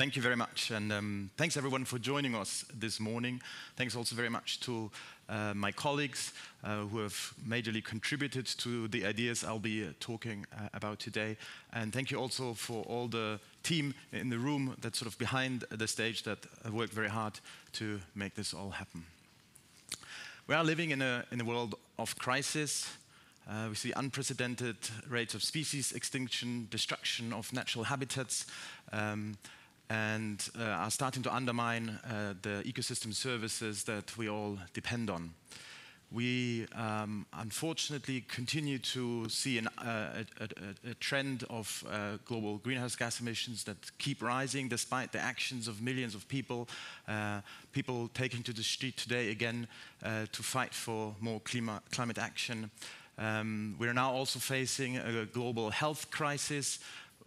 Thank you very much. And um, thanks everyone for joining us this morning. Thanks also very much to uh, my colleagues uh, who have majorly contributed to the ideas I'll be uh, talking uh, about today. And thank you also for all the team in the room that's sort of behind the stage that worked very hard to make this all happen. We are living in a, in a world of crisis. Uh, we see unprecedented rates of species extinction, destruction of natural habitats, um, and uh, are starting to undermine uh, the ecosystem services that we all depend on. We um, unfortunately continue to see an, uh, a, a, a, trend of uh, global greenhouse gas emissions that keep rising despite the actions of millions of people, uh, people taking to the street today again uh, to fight for more clima climate action. Um, we're now also facing a global health crisis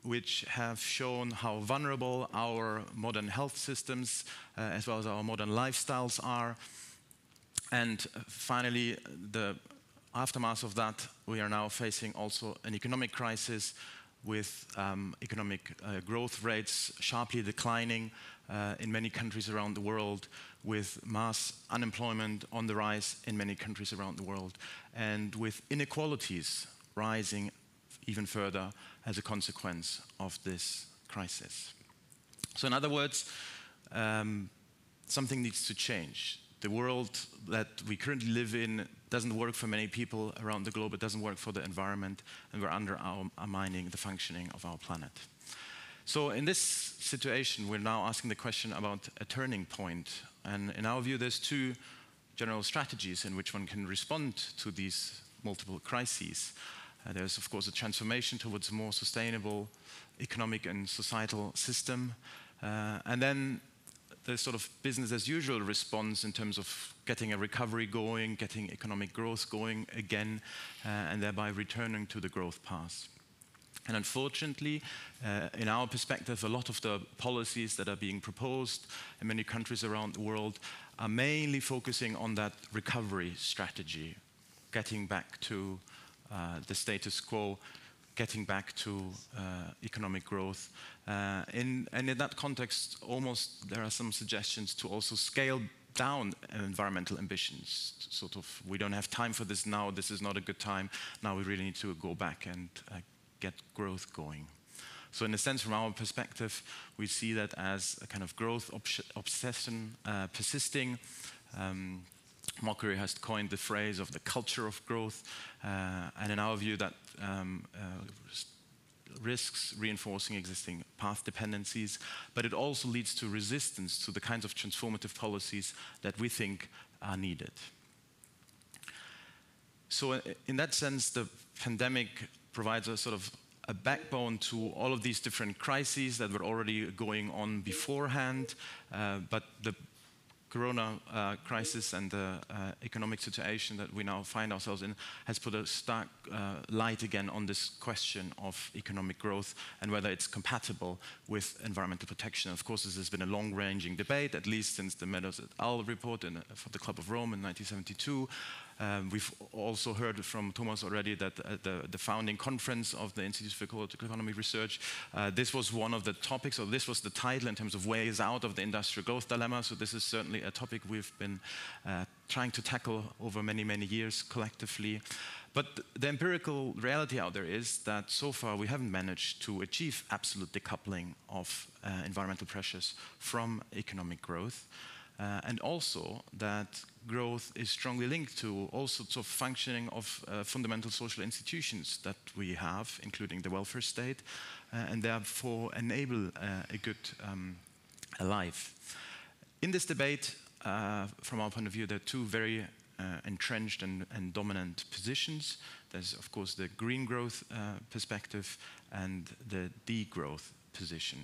which have shown how vulnerable our modern health systems uh, as well as our modern lifestyles are. And finally, the aftermath of that, we are now facing also an economic crisis with um, economic uh, growth rates sharply declining uh, in many countries around the world, with mass unemployment on the rise in many countries around the world, and with inequalities rising even further as a consequence of this crisis. So, in other words, um, something needs to change. The world that we currently live in doesn't work for many people around the globe, it doesn't work for the environment, and we're undermining the functioning of our planet. So, in this situation, we're now asking the question about a turning point. And in our view, there's two general strategies in which one can respond to these multiple crises. Uh, there's, of course, a transformation towards a more sustainable economic and societal system. Uh, and then the sort of business as usual response in terms of getting a recovery going, getting economic growth going again, uh, and thereby returning to the growth path. And unfortunately, uh, in our perspective, a lot of the policies that are being proposed in many countries around the world are mainly focusing on that recovery strategy, getting back to the status quo, getting back to uh, economic growth. Uh, in, and in that context, almost there are some suggestions to also scale down environmental ambitions. Sort of, we don't have time for this now, this is not a good time, now we really need to go back and uh, get growth going. So, in a sense, from our perspective, we see that as a kind of growth obsession uh, persisting. Um, Mokyr has coined the phrase of the culture of growth, uh, and in our view, that um, uh, risks reinforcing existing path dependencies, but it also leads to resistance to the kinds of transformative policies that we think are needed. So, in that sense, the pandemic provides a sort of a backbone to all of these different crises that were already going on beforehand, uh, but the corona uh, crisis and the uh, economic situation that we now find ourselves in has put a stark uh, light again on this question of economic growth and whether it's compatible with environmental protection. Of course, this has been a long-ranging debate, at least since the Meadows et al. report in, for the Club of Rome in 1972. Um, we've also heard from Thomas already that at the, the, founding conference of the Institute for Ecological Economy Research, uh, this was one of the topics, or this was the title in terms of ways out of the industrial growth dilemma. So this is certainly a topic we've been uh, trying to tackle over many, many years collectively. But the empirical reality out there is that so far we haven't managed to achieve absolute decoupling of uh, environmental pressures from economic growth. Uh, and also that growth is strongly linked to all sorts of functioning of uh, fundamental social institutions that we have, including the welfare state, uh, and therefore enable uh, a good um, life. In this debate, uh, from our point of view, there are two very uh, entrenched and, and, dominant positions. There's, of course, the green growth perspective and the degrowth position.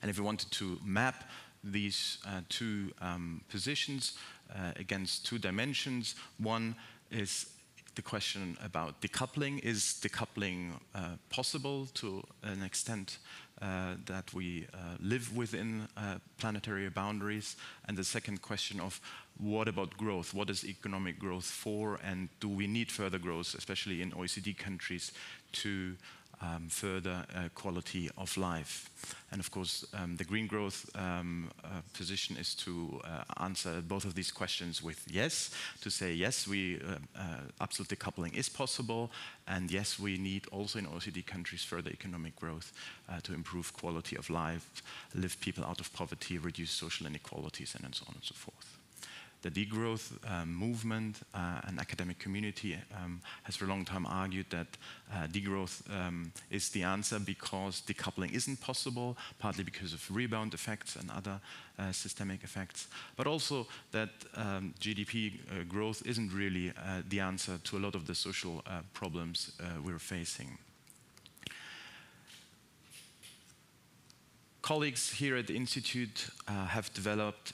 And if we wanted to map these uh, two um, positions uh, against two dimensions. One is the question about decoupling. Is decoupling uh, possible to an extent uh, that we uh, live within uh, planetary boundaries? And the second question of what about growth? What is economic growth for? And do we need further growth, especially in OECD countries, to um, further uh, quality of life. And of course, um, the green growth um, uh, position is to uh, answer both of these questions with yes, to say yes, we uh, uh, absolute decoupling is possible, and yes, we need also in OECD countries further economic growth uh, to improve quality of life, lift people out of poverty, reduce social inequalities, and so on and so forth the degrowth um, movement uh, and academic community um, has for a long time argued that uh, degrowth um, is the answer because decoupling isn't possible, partly because of rebound effects and other uh, systemic effects, but also that um, GDP uh, growth isn't really uh, the answer to a lot of the social uh, problems we're facing. Colleagues here at the Institute have developed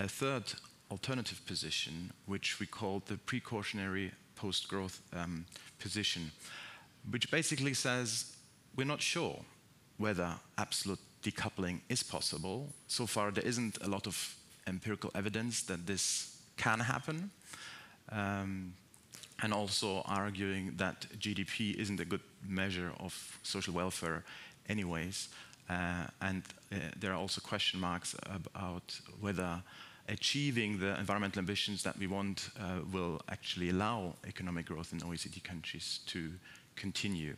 a third alternative position, which we call the precautionary post-growth um, position, which basically says we're not sure whether absolute decoupling is possible. So far, there isn't a lot of empirical evidence that this can happen. Um, and also arguing that GDP isn't a good measure of social welfare anyways. Uh, and uh, there are also question marks about whether achieving the environmental ambitions that we want uh, will actually allow economic growth in OECD countries to continue.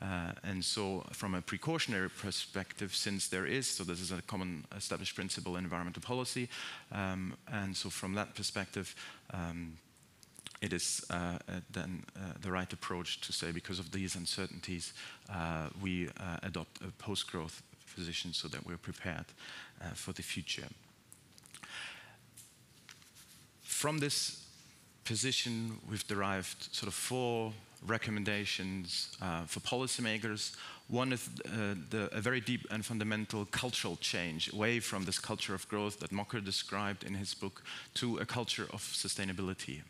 Uh, and so, from a precautionary perspective, since there is, so this is a common established principle in environmental policy, um, and so from that perspective, um, it is uh, uh, then uh, the right approach to say, because of these uncertainties, uh, we uh, adopt a post growth position so that we're prepared for the future from this position, we've derived sort of four recommendations uh, for policymakers. One is uh, the, a very deep and fundamental cultural change away from this culture of growth that Mokyr described in his book to a culture of sustainability.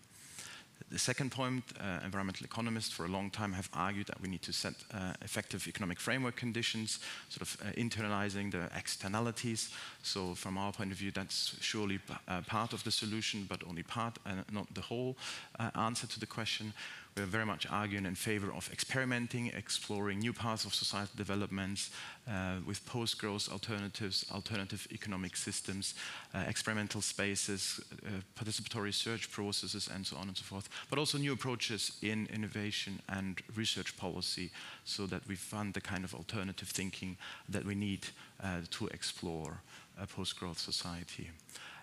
The second point, uh, environmental economists for a long time have argued that we need to set uh, effective economic framework conditions, sort of uh, internalizing the externalities. So from our point of view, that's surely uh, part of the solution, but only part and not the whole uh, answer to the question. We're very much arguing in favor of experimenting, exploring new paths of societal developments uh, with post-growth alternatives, alternative economic systems, uh, experimental spaces, uh, participatory research processes, and so on and so forth, but also new approaches in innovation and research policy so that we fund the kind of alternative thinking that we need uh, to explore a post-growth society.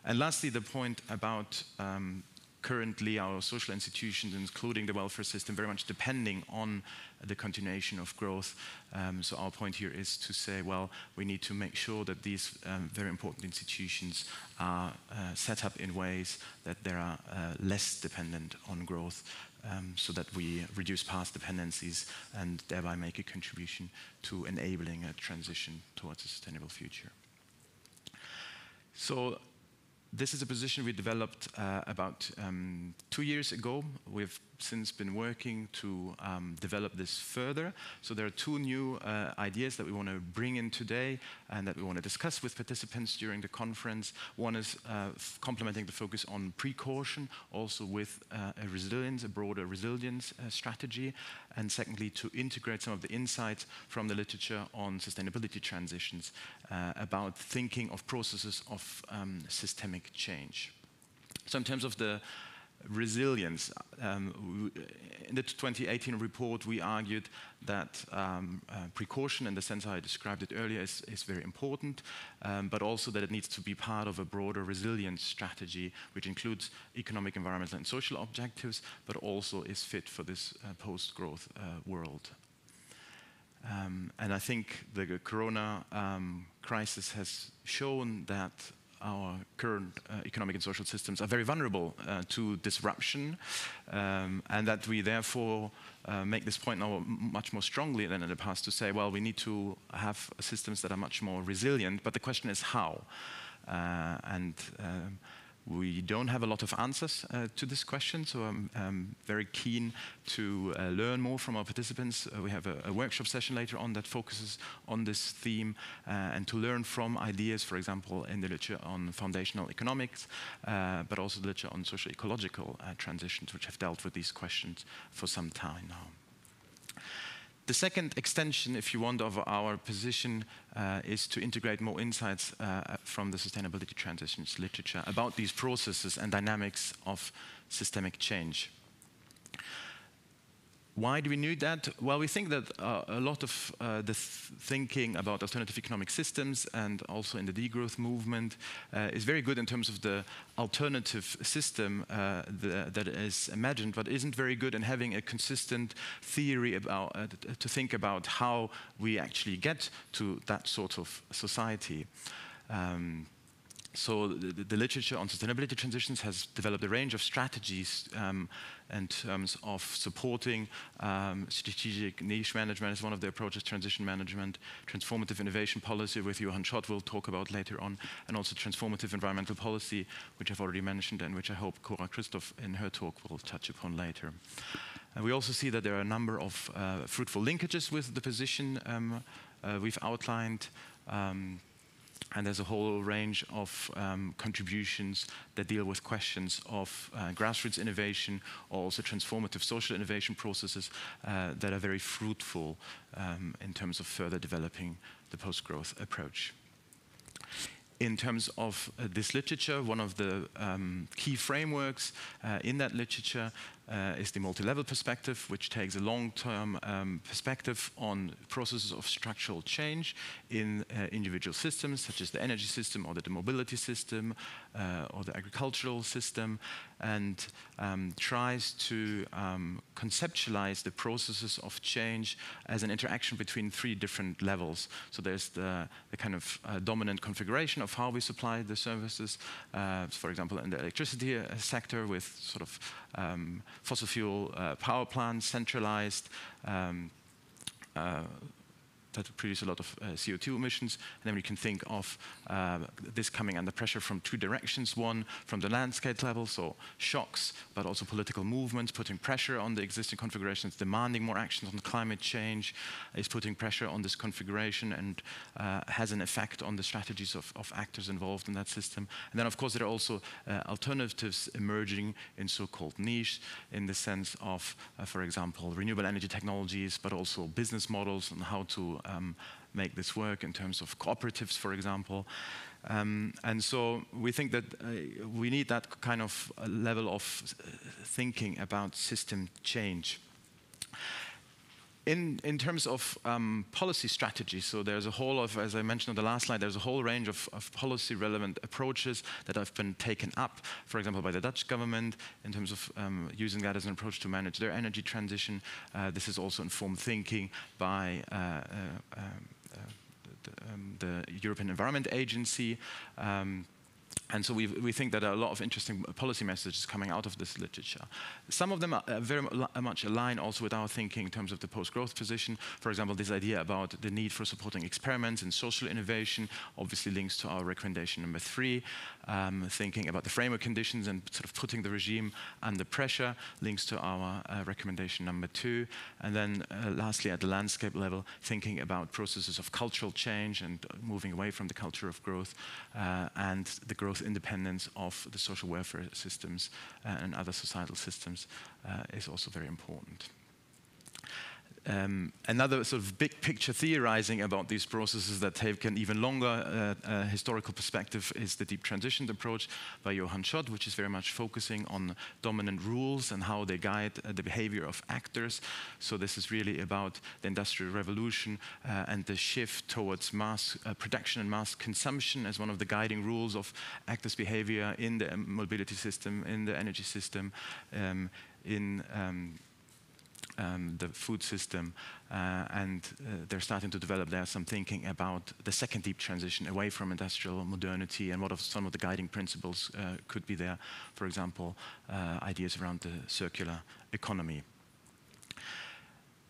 And lastly, the point about um, currently our social institutions, including the welfare system, very much depending on the continuation of growth. Um, so our point here is to say, well, we need to make sure that these um, very important institutions are uh, set up in ways that they are uh, less dependent on growth um, so that we reduce path dependencies and thereby make a contribution to enabling a transition towards a sustainable future. So this is a position we developed uh, about um, two years ago. We've since been working to um, develop this further. So there are two new uh, ideas that we want to bring in today and that we want to discuss with participants during the conference. One is uh, complementing the focus on precaution, also with uh, a resilience, a broader resilience uh, strategy. And secondly, to integrate some of the insights from the literature on sustainability transitions uh, about thinking of processes of um, systemic change. So in terms of the resilience. Um, in the 2018 report, we argued that um, uh, precaution, in the sense I described it earlier, is, is very important, um, but also that it needs to be part of a broader resilience strategy, which includes economic, environmental, and social objectives, but also is fit for this uh, post-growth uh, world. Um, and I think the corona um, crisis has shown that our current uh, economic and social systems are very vulnerable uh, to disruption, um, and that we therefore uh, make this point now much more strongly than in the past to say, well, we need to have systems that are much more resilient, but the question is how. And um, we don't have a lot of answers uh, to this question, so I'm, I'm very keen to uh, learn more from our participants. Uh, we have a, a, workshop session later on that focuses on this theme uh, and to learn from ideas, for example, in the literature on foundational economics, uh, but also the literature on social ecological uh, transitions, which have dealt with these questions for some time now. The second extension, if you want, of our position uh, is to integrate more insights uh, from the sustainability transitions literature about these processes and dynamics of systemic change. Why do we need that? Well, we think that uh, a lot of uh, the th thinking about alternative economic systems and also in the degrowth movement uh, is very good in terms of the alternative system uh, the, that is imagined, but isn't very good in having a consistent theory about, uh, to think about how we actually get to that sort of society. Um, so the, the, literature on sustainability transitions has developed a range of strategies um, in terms of supporting um, strategic niche management is one of the approaches, transition management, transformative innovation policy, with Johan Schot we'll talk about later on, and also transformative environmental policy, which I've already mentioned and which I hope Cora Christoph in her talk will touch upon later. And we also see that there are a number of uh, fruitful linkages with the position um, uh, we've outlined. Um, and there's a whole range of um, contributions that deal with questions of uh, grassroots innovation or also transformative social innovation processes uh, that are very fruitful um, in terms of further developing the post-growth approach. In terms of uh, this literature, one of the um, key frameworks uh, in that literature uh, is the multi-level perspective, which takes a long-term um, perspective on processes of structural change in uh, individual systems, such as the energy system or the mobility system uh, or the agricultural system, and um, tries to um, conceptualize the processes of change as an interaction between three different levels. So there's the, the kind of uh, dominant configuration of how we supply the services, uh, for example, in the electricity uh, sector with sort of um, fossil fuel uh, power plants, centralized, um, uh, that produce a lot of uh, CO2 emissions. And then we can think of uh, this coming under pressure from two directions. One, from the landscape level, so shocks, but also political movements, putting pressure on the existing configurations, demanding more actions on climate change, is putting pressure on this configuration and uh, has an effect on the strategies of, of, actors involved in that system. And then, of course, there are also uh, alternatives emerging in so-called niche, in the sense of, uh, for example, renewable energy technologies, but also business models and how to um, make this work in terms of cooperatives, for example. Um, and so we think that uh, we need that kind of level of uh, thinking about system change in, in terms of um, policy strategy, so there's a whole of, as I mentioned on the last slide, there's a whole range of, of policy relevant approaches that have been taken up, for example, by the Dutch government in terms of um, using that as an approach to manage their energy transition. Uh, this is also informed thinking by uh, uh, um, the, um, the, European Environment Agency. Um, and so we, we think that a lot of interesting policy messages coming out of this literature. Some of them are very much align also with our thinking in terms of the post-growth position. For example, this idea about the need for supporting experiments and social innovation obviously links to our recommendation number three. Um, thinking about the framework conditions and sort of putting the regime under pressure links to our uh, recommendation number two. And then uh, lastly, at the landscape level, thinking about processes of cultural change and moving away from the culture of growth uh, and the growth independence of the social welfare systems uh, and other societal systems uh, is also very important. Um, another sort of big picture theorizing about these processes that take an even longer uh, uh, historical perspective is the deep transition approach by Johan Schot, which is very much focusing on dominant rules and how they guide uh, the behavior of actors. So this is really about the industrial revolution uh, and the shift towards mass uh, production and mass consumption as one of the guiding rules of actors' behavior in the mobility system, in the energy system, um, in um, um, the food system, uh, and uh, they're starting to develop there some thinking about the second deep transition away from industrial modernity and what of some of the guiding principles uh, could be there. For example, uh, ideas around the circular economy.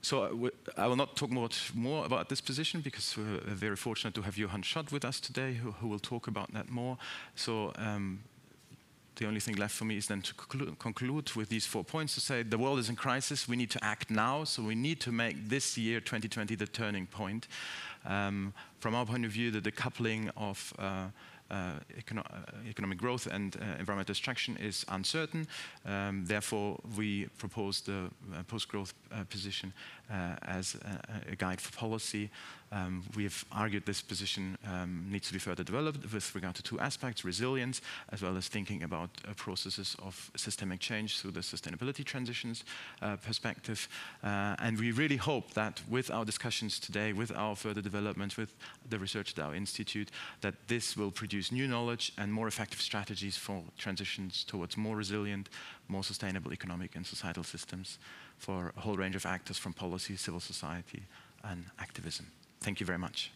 So I will not talk much more about this position because we're very fortunate to have Johan Schot with us today, who, who will talk about that more. So um, the only thing left for me is then to conclude with these four points to say the world is in crisis, we need to act now, so we need to make this year, 2020, the turning point. Um, from our point of view, the decoupling of uh, uh, econo uh, economic growth and uh, environmental destruction is uncertain. Um, therefore, we propose the uh, post-growth uh, position uh, as a, a, guide for policy. Um, we've argued this position um, needs to be further developed with regard to two aspects, resilience, as well as thinking about uh, processes of systemic change through the sustainability transitions uh, perspective. Uh, and we really hope that with our discussions today, with our further developments, with the research at our institute, that this will produce new knowledge and more effective strategies for transitions towards more resilient, more sustainable economic and societal systems for a whole range of actors from policy, civil society, and activism. Thank you very much.